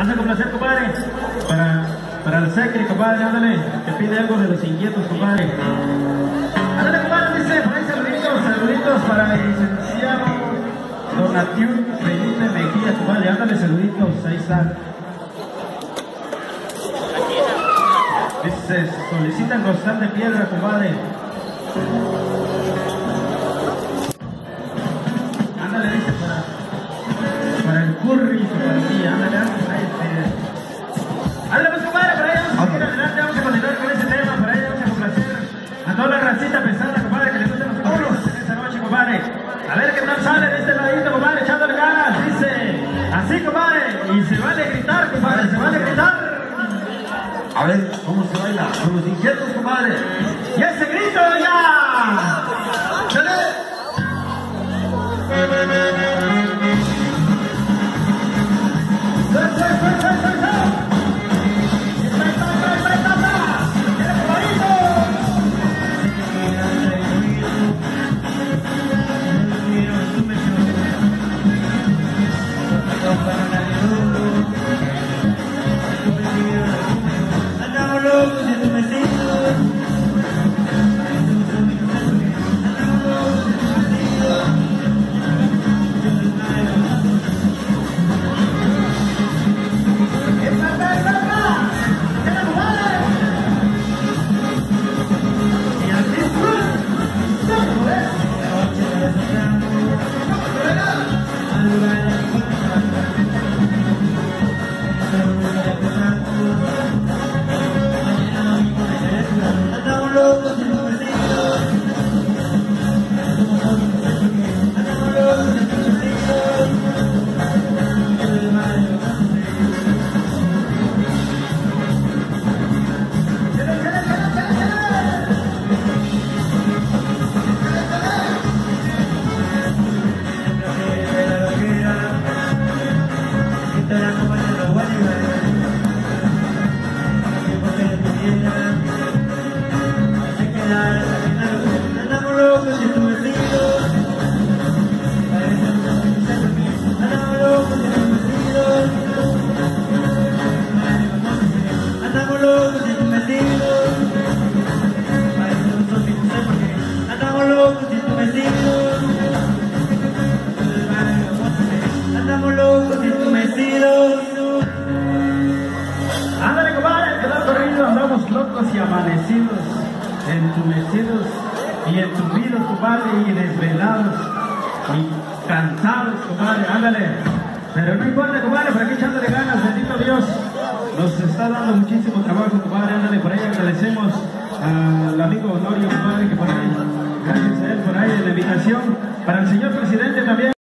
Hace complacer, compadre. Para, para el secre, compadre, ándale. Que pide algo de los inquietos, compadre. Ándale, compadre, dice, saluditos, saluditos para el licenciado Donatiu Felipe Mejía, compadre. Ándale, saluditos, ahí está. Dice, solicitan costal de piedra, compadre. Toda la racita pesada, compadre, que le gustan los toros esta noche, compadre. A ver qué tal sale de este ladito, compadre, echándole ganas, dice, así, compadre, y se vale gritar, compadre, se vale gritar. A ver, ¿cómo se baila? Con los inquietos, compadre. ¡Y ese grito ya! ¡Chale! Amen. Y amanecidos, entumecidos y entumidos, compadre, y desvelados y cansados, compadre, ándale. Pero no importa, compadre, por aquí echándole ganas, bendito Dios. Nos está dando muchísimo trabajo, compadre, ándale, por ahí agradecemos al amigo Honorio, compadre, que por ahí, gracias a él, por ahí, en la invitación, para el señor presidente también.